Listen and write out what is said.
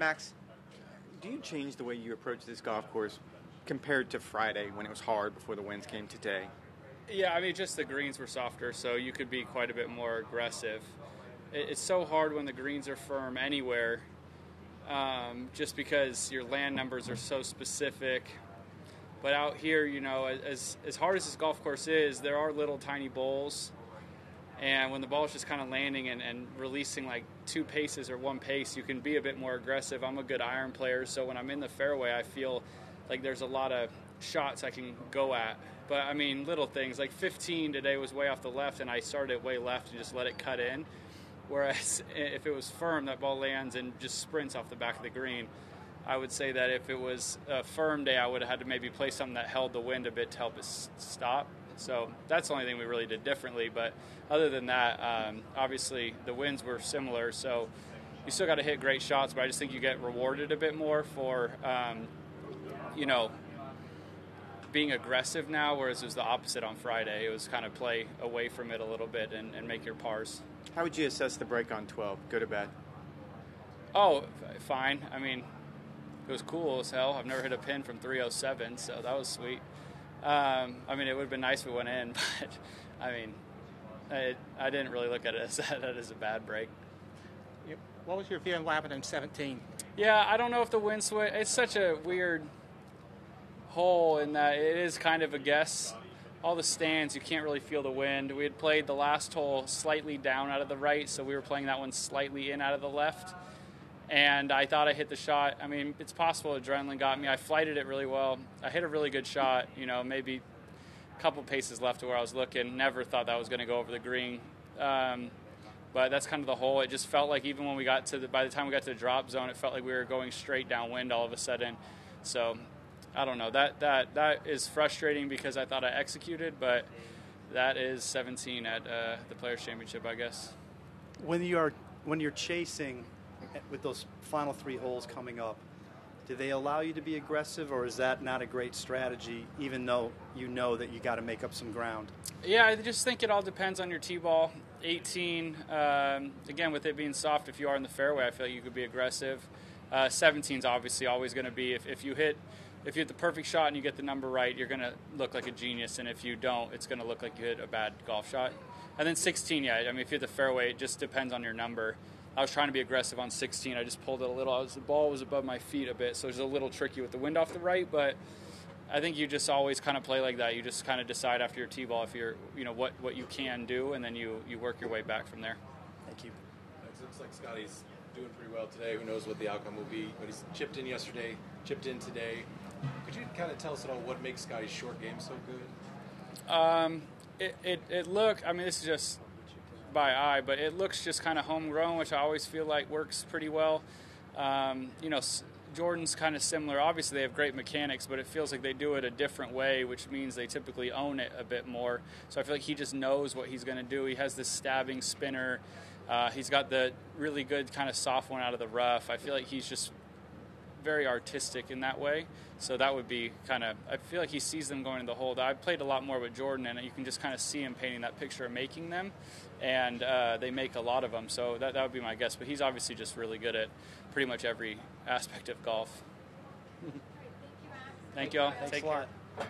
Max, do you change the way you approach this golf course compared to Friday when it was hard before the winds came today? Yeah, I mean, just the greens were softer, so you could be quite a bit more aggressive. It's so hard when the greens are firm anywhere, um, just because your land numbers are so specific. But out here, you know, as as hard as this golf course is, there are little tiny bowls, and when the ball is just kind of landing and, and releasing like two paces or one pace, you can be a bit more aggressive. I'm a good iron player, so when I'm in the fairway, I feel like there's a lot of shots I can go at. But I mean, little things like 15 today was way off the left, and I started way left and just let it cut in. Whereas if it was firm, that ball lands and just sprints off the back of the green. I would say that if it was a firm day, I would have had to maybe play something that held the wind a bit to help it stop. So that's the only thing we really did differently. But other than that, um, obviously the winds were similar. So you still got to hit great shots, but I just think you get rewarded a bit more for, um, you know, being aggressive now, whereas it was the opposite on Friday. It was kind of play away from it a little bit and, and make your pars. How would you assess the break on 12? Good or bad? Oh, fine. I mean, it was cool as hell. I've never hit a pin from 307, so that was sweet. Um, I mean, it would have been nice if it went in, but I mean, I, I didn't really look at it as that a bad break. What was your feeling what happened in 17? Yeah, I don't know if the wind switch. It's such a weird hole in that it is kind of a guess. All the stands, you can't really feel the wind. We had played the last hole slightly down out of the right, so we were playing that one slightly in out of the left. And I thought I hit the shot. I mean, it's possible adrenaline got me. I flighted it really well. I hit a really good shot, you know, maybe a couple paces left to where I was looking. Never thought that was going to go over the green. Um, but that's kind of the hole. It just felt like even when we got to the, by the time we got to the drop zone, it felt like we were going straight downwind all of a sudden. So I don't know. That that that is frustrating because I thought I executed, but that is 17 at uh, the Players Championship, I guess. When you are when you're chasing with those final three holes coming up, do they allow you to be aggressive, or is that not a great strategy? Even though you know that you got to make up some ground. Yeah, I just think it all depends on your tee ball. 18, um, again, with it being soft, if you are in the fairway, I feel like you could be aggressive. Uh, 17 is obviously always going to be if, if you hit if you hit the perfect shot and you get the number right, you're going to look like a genius. And if you don't, it's going to look like you hit a bad golf shot. And then 16, yeah, I mean, if you hit the fairway, it just depends on your number. I was trying to be aggressive on 16. I just pulled it a little. Was, the ball was above my feet a bit, so it was a little tricky with the wind off the right. But I think you just always kind of play like that. You just kind of decide after your tee ball if you're, you know, what, what you can do, and then you, you work your way back from there. Thank you. It looks like Scottie's doing pretty well today. Who knows what the outcome will be? But he's chipped in yesterday, chipped in today. Could you kind of tell us at all what makes Scottie's short game so good? Um, it, it, it look. I mean, this is just by eye, but it looks just kind of homegrown, which I always feel like works pretty well. Um, you know, Jordan's kind of similar. Obviously, they have great mechanics, but it feels like they do it a different way, which means they typically own it a bit more. So I feel like he just knows what he's going to do. He has this stabbing spinner. Uh, he's got the really good kind of soft one out of the rough. I feel like he's just very artistic in that way. So that would be kind of. I feel like he sees them going to the hole. I played a lot more with Jordan, and you can just kind of see him painting that picture of making them, and uh, they make a lot of them. So that that would be my guess. But he's obviously just really good at pretty much every aspect of golf. Thank you all. Thanks Take a care. lot.